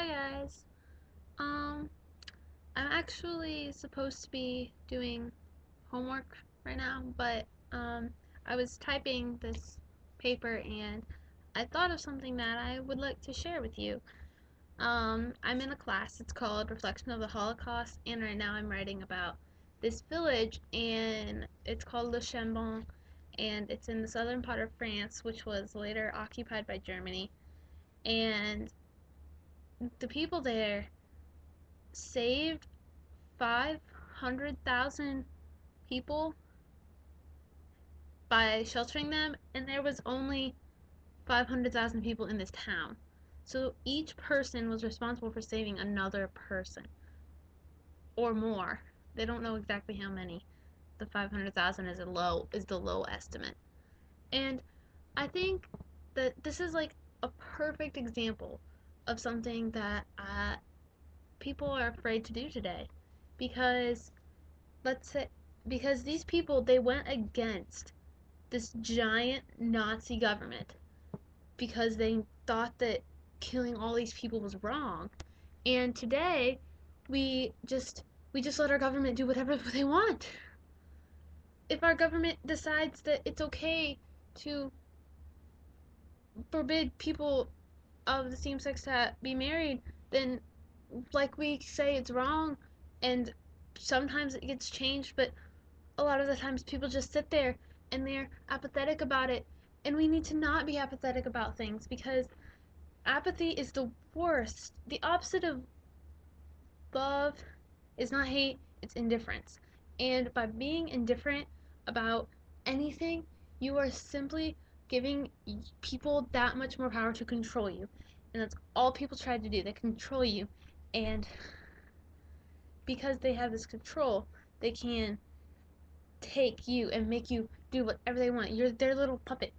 Hi guys. Um, I'm actually supposed to be doing homework right now, but um, I was typing this paper and I thought of something that I would like to share with you. Um, I'm in a class. It's called Reflection of the Holocaust, and right now I'm writing about this village, and it's called Le Chambon, and it's in the southern part of France, which was later occupied by Germany. And the people there saved 500,000 people by sheltering them, and there was only 500,000 people in this town. So each person was responsible for saving another person or more. They don't know exactly how many. The 500,000 is a low is the low estimate. And I think that this is like a perfect example of something that uh, people are afraid to do today because let's say because these people they went against this giant Nazi government because they thought that killing all these people was wrong. And today we just we just let our government do whatever they want. If our government decides that it's okay to forbid people of the same sex to be married, then like we say it's wrong and sometimes it gets changed, but a lot of the times people just sit there and they're apathetic about it. And we need to not be apathetic about things because apathy is the worst. The opposite of love is not hate, it's indifference. And by being indifferent about anything, you are simply giving people that much more power to control you. And that's all people try to do. They control you. And because they have this control, they can take you and make you do whatever they want. You're their little puppet.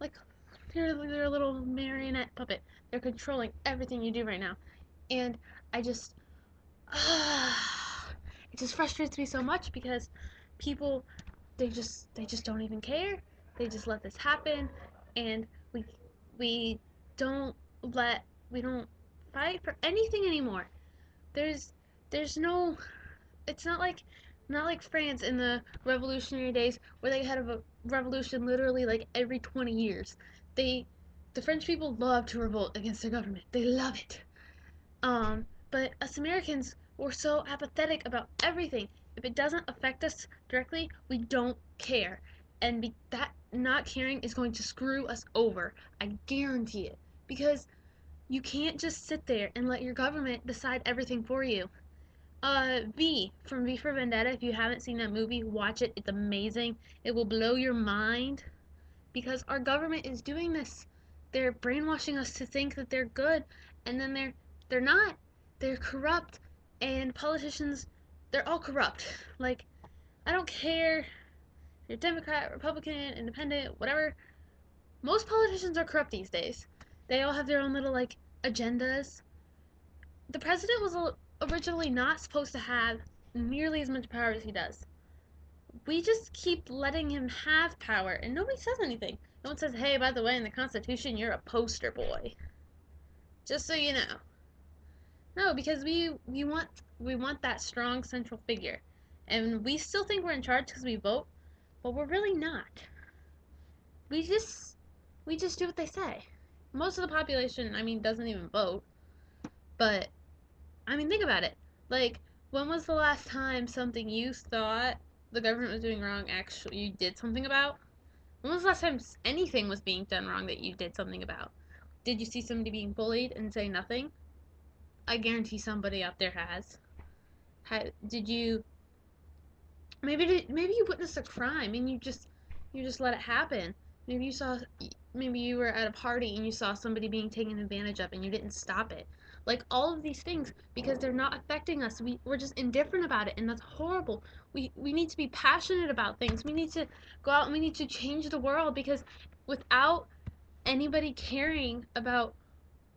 Like you're their little marionette puppet. They're controlling everything you do right now. And I just uh, it just frustrates me so much because people they just they just don't even care. They just let this happen and we we don't let we don't fight for anything anymore. There's there's no it's not like not like France in the revolutionary days where they had a revolution literally like every 20 years. They the French people love to revolt against their government. They love it. Um, but us Americans we're so apathetic about everything. If it doesn't affect us directly, we don't care. And be, that not caring is going to screw us over. I guarantee it. Because you can't just sit there and let your government decide everything for you. Uh, V from V for Vendetta. If you haven't seen that movie, watch it. It's amazing. It will blow your mind because our government is doing this. They're brainwashing us to think that they're good, and then they're they're not. They're corrupt, and politicians, they're all corrupt. Like, I don't care. You're Democrat, Republican, Independent, whatever. Most politicians are corrupt these days. They all have their own little like agendas. The president was originally not supposed to have nearly as much power as he does. We just keep letting him have power, and nobody says anything. No one says, hey, by the way, in the Constitution, you're a poster boy. Just so you know. No, because we we want we want that strong central figure, and we still think we're in charge because we vote, but we're really not. We just we just do what they say. Most of the population, I mean, doesn't even vote, but I mean, think about it. Like, when was the last time something you thought the government was doing wrong actually you did something about? When was the last time anything was being done wrong that you did something about? Did you see somebody being bullied and say nothing? I guarantee somebody out there has. Had, did you maybe maybe you witnessed a crime and you just you just let it happen. Maybe you saw maybe you were at a party and you saw somebody being taken advantage of and you didn't stop it. Like all of these things because they're not affecting us. We, we're just indifferent about it and that's horrible. We we need to be passionate about things. We need to go out and we need to change the world because without anybody caring about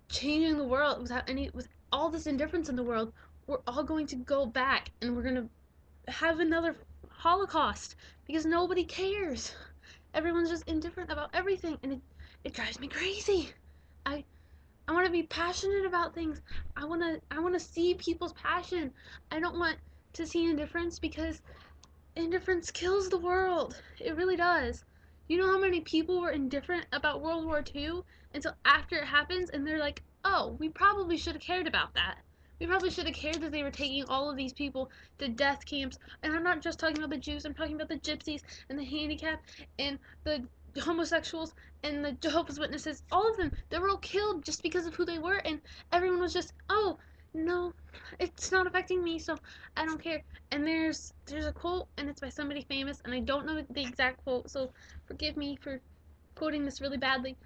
changing the world without any with all this indifference in the world we're all going to go back and we're going to have another holocaust because nobody cares everyone's just indifferent about everything and it, it drives me crazy i I want to be passionate about things. I want to I want to see people's passion. I don't want to see indifference because indifference kills the world. It really does. You know how many people were indifferent about World War II until after it happens and they're like, "Oh, we probably should have cared about that." We probably should have cared that they were taking all of these people to death camps. And I'm not just talking about the Jews, I'm talking about the gypsies and the handicapped and the homosexuals and the Jehovah's Witnesses. All of them, they were all killed just because of who they were. And everyone was just, oh, no, it's not affecting me, so I don't care. And there's there's a quote, and it's by somebody famous, and I don't know the exact quote, so forgive me for quoting this really badly.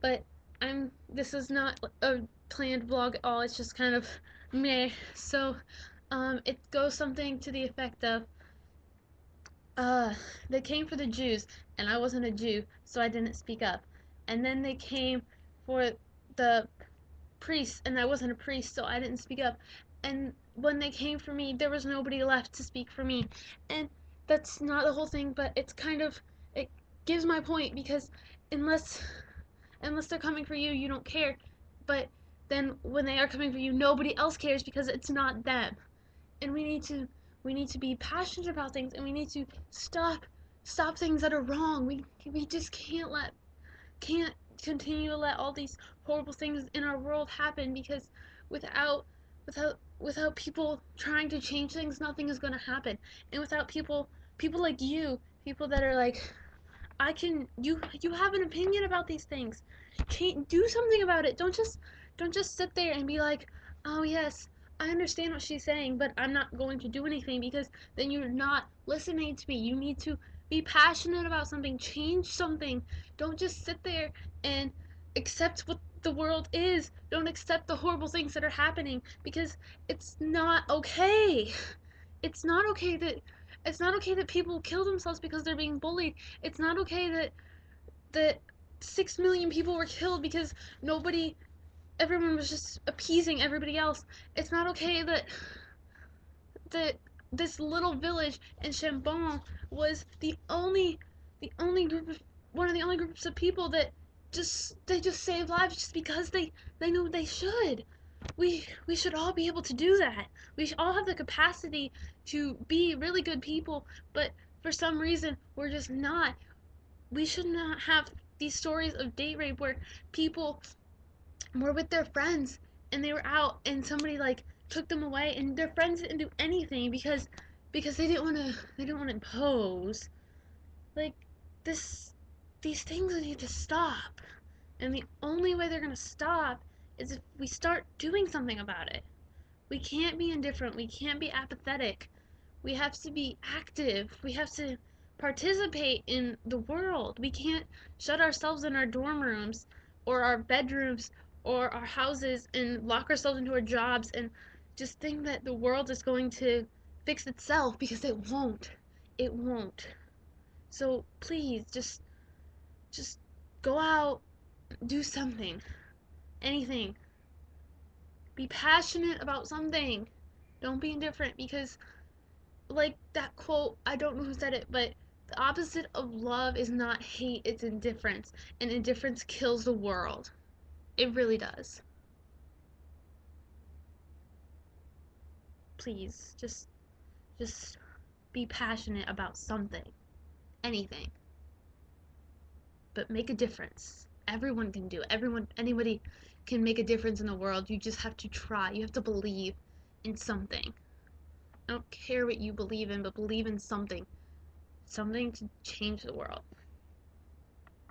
But I'm this is not a planned vlog at all. It's just kind of meh. So, um, it goes something to the effect of, uh, they came for the Jews, and I wasn't a Jew, so I didn't speak up. And then they came for the priests, and I wasn't a priest, so I didn't speak up. And when they came for me, there was nobody left to speak for me. And that's not the whole thing, but it's kind of, it gives my point, because unless, unless they're coming for you, you don't care. But then when they are coming for you, nobody else cares because it's not them. And we need to we need to be passionate about things and we need to stop stop things that are wrong. We we just can't let can't continue to let all these horrible things in our world happen because without without without people trying to change things, nothing is going to happen. And without people people like you, people that are like I can you you have an opinion about these things. Can't do something about it. Don't just don't just sit there and be like, oh, yes, I understand what she's saying, but I'm not going to do anything because then you're not listening to me. You need to be passionate about something, change something. Don't just sit there and accept what the world is. Don't accept the horrible things that are happening because it's not okay. It's not okay that it's not okay that people kill themselves because they're being bullied. It's not okay that that 6 million people were killed because nobody everyone was just appeasing everybody else. It's not okay that that this little village in Chambon was the only the only group of one of the only groups of people that just they just saved lives just because they they knew they should. We we should all be able to do that. We all have the capacity to be really good people, but for some reason we're just not. We should not have these stories of date rape where people were with their friends and they were out and somebody like took them away and their friends didn't do anything because because they didn't want to they didn't want to impose. Like this these things need to stop. And the only way they're going to stop is if we start doing something about it. We can't be indifferent. We can't be apathetic. We have to be active. We have to participate in the world. We can't shut ourselves in our dorm rooms or our bedrooms or our houses and lock ourselves into our jobs and just think that the world is going to fix itself because it won't. It won't. So please just just go out, do something. Anything. Be passionate about something. Don't be indifferent because like that quote, I don't know who said it, but the opposite of love is not hate, it's indifference. And indifference kills the world. It really does. Please, just just be passionate about something. Anything. But make a difference. Everyone can do it. Everyone anybody can make a difference in the world. You just have to try. You have to believe in something. I don't care what you believe in, but believe in something. Something to change the world.